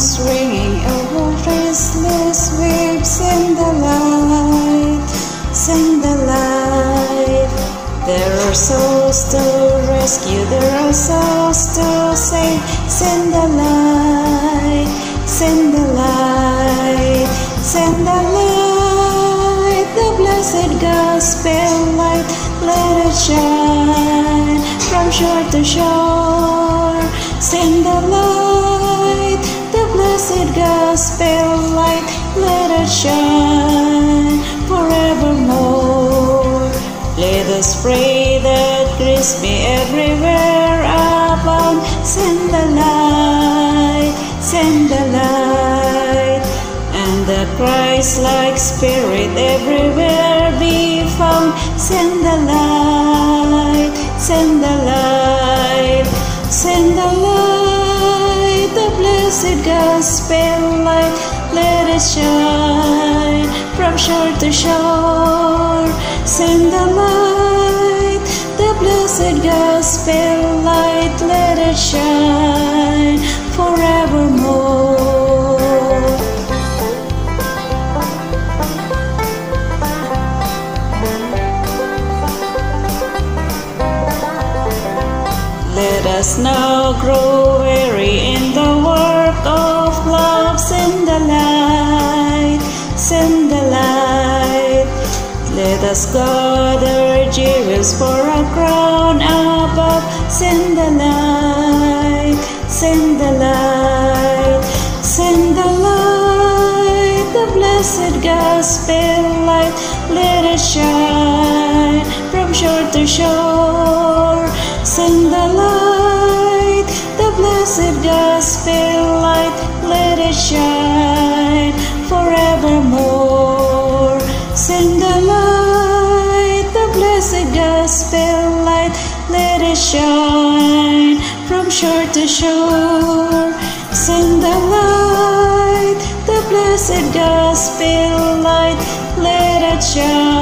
songs ringing over restless waves in the light, sing the light. There are souls to rescue, there are souls to save. Send the light, send the light, send the light, the blessed gospel light. Let it shine from shore to shore. Send the light, blessed gospel light. Let it shine forevermore. Let us pray that Christ be everywhere abound. Send the light, send the light, and the Christ-like Spirit everywhere be found. Send the light, send the light, blessed gospel light. Let it shine from shore to shore. Send the light, the blessed gospel light. Let it shine forevermore. Let us now grow weary in the work us gather jewels for a crown above. Send the light, send the light, send the light, the blessed gospel light. Let it shine from shore to shore. Send the light, the blessed gospel light. Let it shine Shine from shore to shore. Send the light, the blessed gospel light. Let it shine